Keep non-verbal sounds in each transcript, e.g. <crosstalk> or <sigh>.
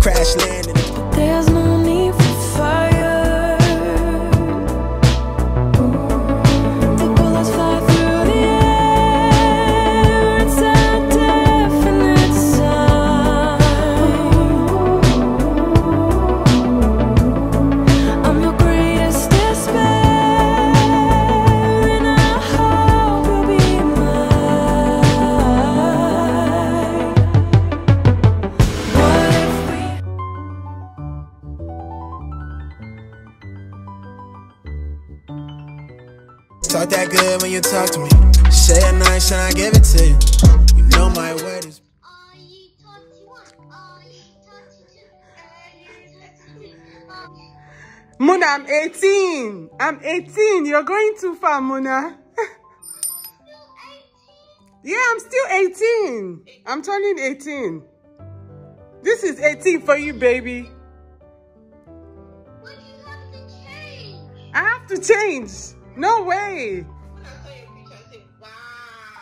crash landing. Talk that good when you talk to me. Say it nice and I give it to you. You know my word is. Are you 21? Are you 22? Are you 23? Mona, I'm 18. I'm 18. You're going too far, Mona. <laughs> yeah, I'm still 18. I'm turning 18. This is 18 for you, baby. But you have to change. I have to change. No way.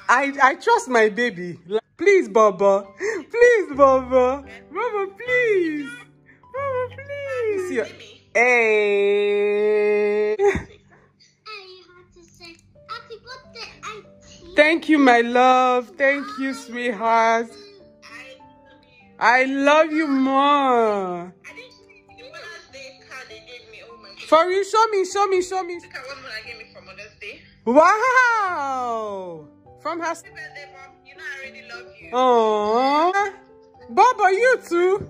I, I trust my baby. Please, Baba. Please, Baba. Baba, please. Baba, please. Your- Hey. And have to say, Happy birthday, Thank you, my love. Thank you, sweetheart. I love you more. I didn't see the Mother's Day card they gave me. Oh. For you, show me, show me, show me. Wow. From her. Happy birthday, mom. You know I really love you. Aww. Baba, you too.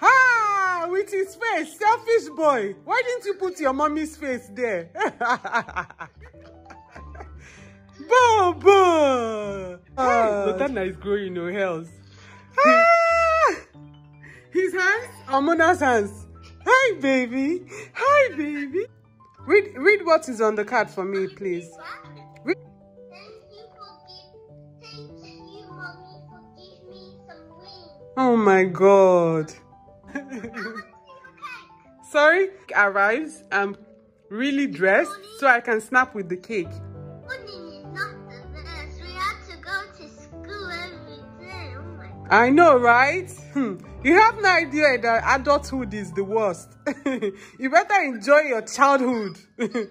Ah, with his face, selfish boy. Why didn't you put your mommy's face there? <laughs> Baba. Ah. Lotana is growing no health. Ah. His hands are Mona's hands. Hi, baby. Hi, baby. Read, read what is on the card for me, please. Read. Thank you for give, thank you, mommy, for giving me some wings. Oh my God. I want to see the cake. Sorry, arrives. I'm really dressed so I can snap with the cake. Not the best. We have to go to school every day. Oh my god. I know, right? Hmm. You have no idea that adulthood is the worst. <laughs> you better enjoy your childhood. <laughs>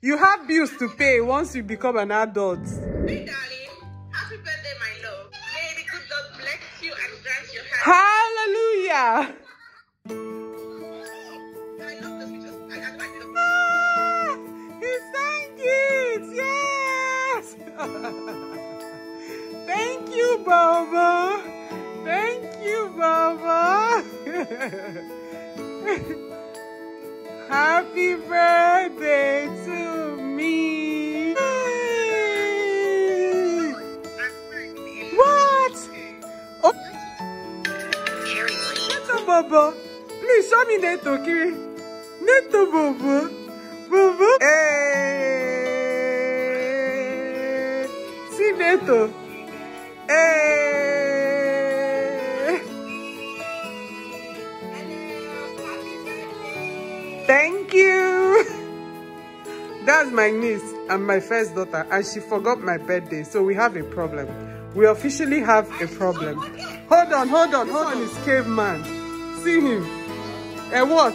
you have bills to pay once you become an adult. Hey, darling. Happy birthday, my love. May the good Lord bless you and grant your heart. Hallelujah! Ah, he sang it! Yes! <laughs> Thank you, Baba. You, Baba. Happy birthday to me. What? Oh, Neto Baba. Please show me Neto, Kiri. Neto Baba. Baba. Hey. See Neto. Thank you. That's my niece and my first daughter, and she forgot my birthday, so we have a problem. We officially have a problem. Hold on, hold on, hold on. It's caveman. See him. And what?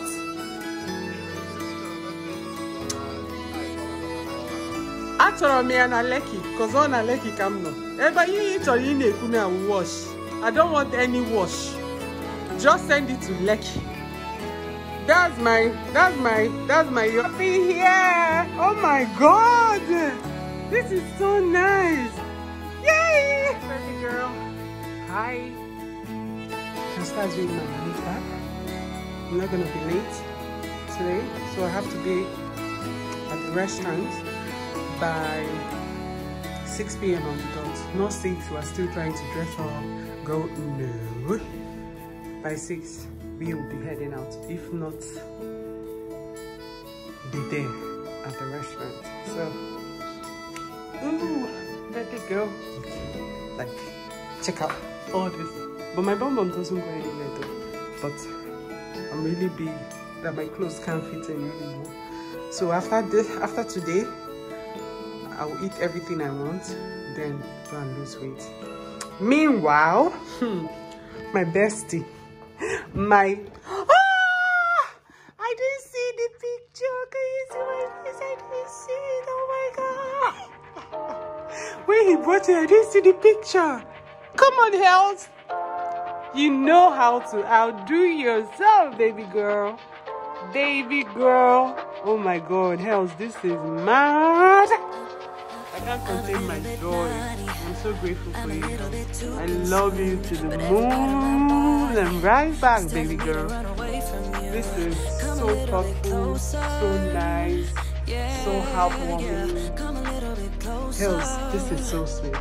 Achọrọ m ya na Lekki, cause ọ na Lekki ka m nọ. Ebe ihe ị wash. I don't want any wash. Just send it to Lekki. That's my, that's my, that's my happy here. Oh my God. This is so nice. Yay. Baby girl. Hi. Just start doing my makeup. I'm not gonna be late today, so I have to be at the restaurant by 6 p.m. on the dot. Not 6, we're still trying to dress up. Go, no. By 6, we will be heading out. If not, be there at the restaurant. So, ooh, let it go. Like, check out all this. But my bum bum doesn't go anywhere though. But I'm really big that my clothes can't fit in anymore. So after this, after today, I will eat everything I want, then go and lose weight. Meanwhile, <laughs> my bestie, my. Ah! I didn't see the picture. I didn't see it. Oh my god. When he brought it, I didn't see the picture. Come on, Health. You know how to outdo yourself, baby girl. Baby girl. Oh my god, Health, this is mad. I can't contain my joy. I'm so grateful for you. I love you to the moon and right back, baby girl. This is so thoughtful, so nice, so heartwarming. Hills, this is so sweet.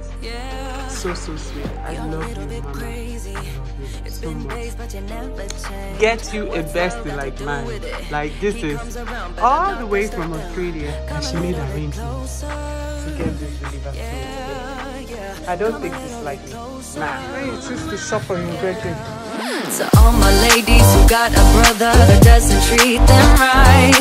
So, so sweet. I love you, mama. Love you so much. Get you a bestie like mine. Like this is all the way from Australia and she made arrangements to get this delivered to me. I don't think this lightly. Nah. When you choose to on your birthday, To all my ladies who got a brother that doesn't treat them right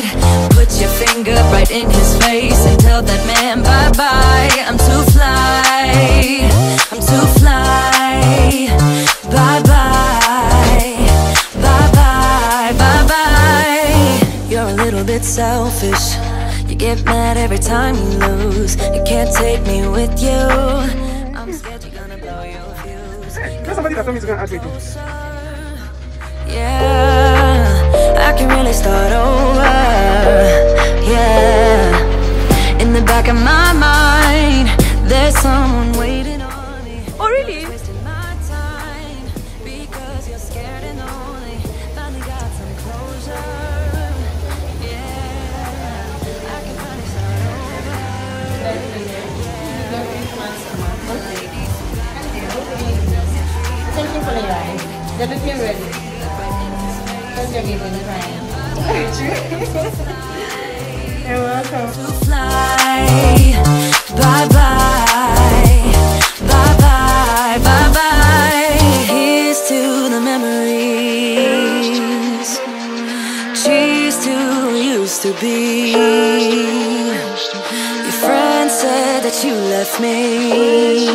Put your finger right in his face and tell that man bye bye I'm too fly, I'm too fly. Bye bye, bye bye, bye bye You're a little bit selfish. You get mad every time you lose. You can't take me with you. I'm scared you're gonna blow your fuse somebody that told me to go add I can really start over. To fly bye bye, bye-bye, bye-bye. Here's to the memories Cheese who used to be. Your friend said that you left me.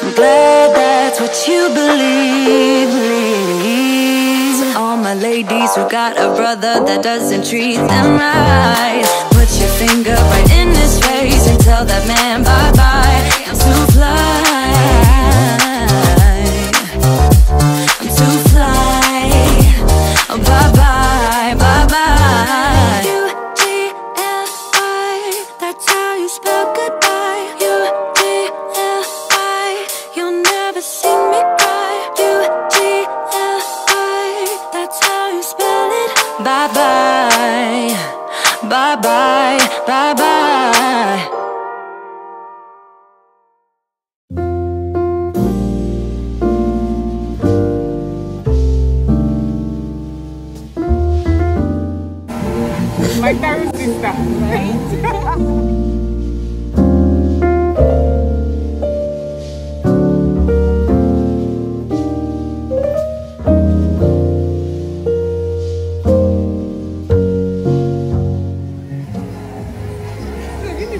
I'm glad that's what you believe. believe. All my ladies who got a brother that doesn't treat them right. Bye, bye.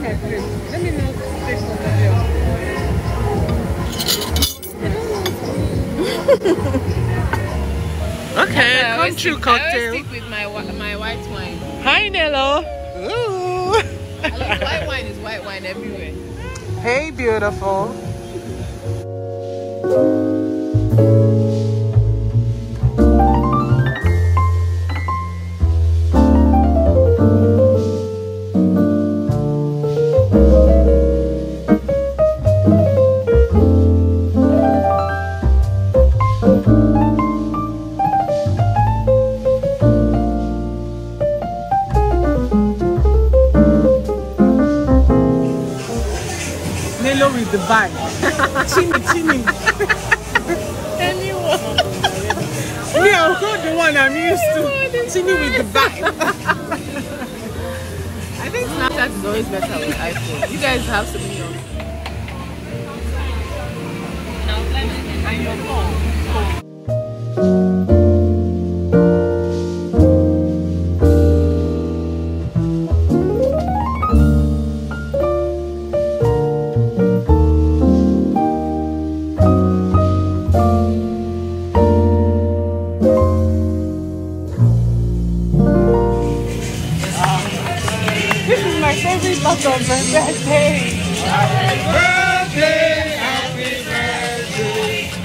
So give me my plate. Let me not take somebody else. <laughs> okay, I always country stick- I always cocktail. stick with my my white wine. Hi, Nello. Ooh. <laughs> At white wine is white wine everywhere. Hey, beautiful. You guys have so many on. And your phone.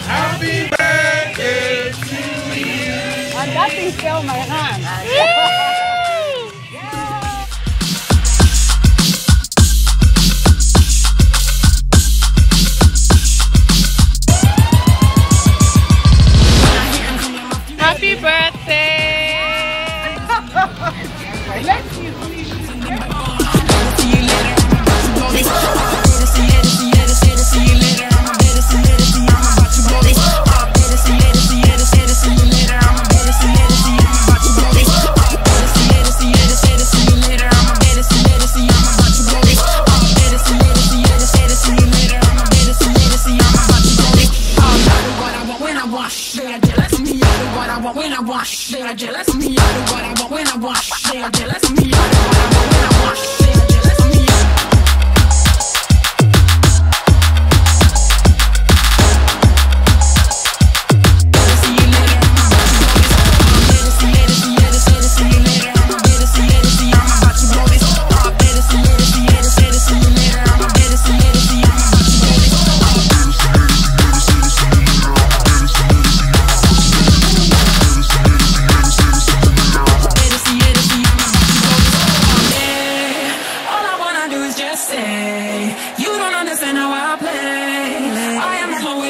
Happy birthday to you. And that is still my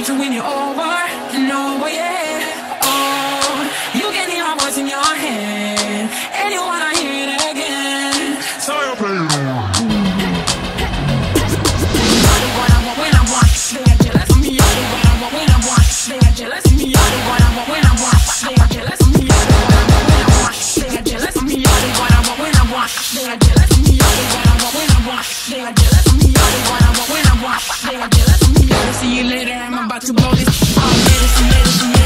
to win you all. see you later. I'm about to blow this. I'll get it, some later, some later.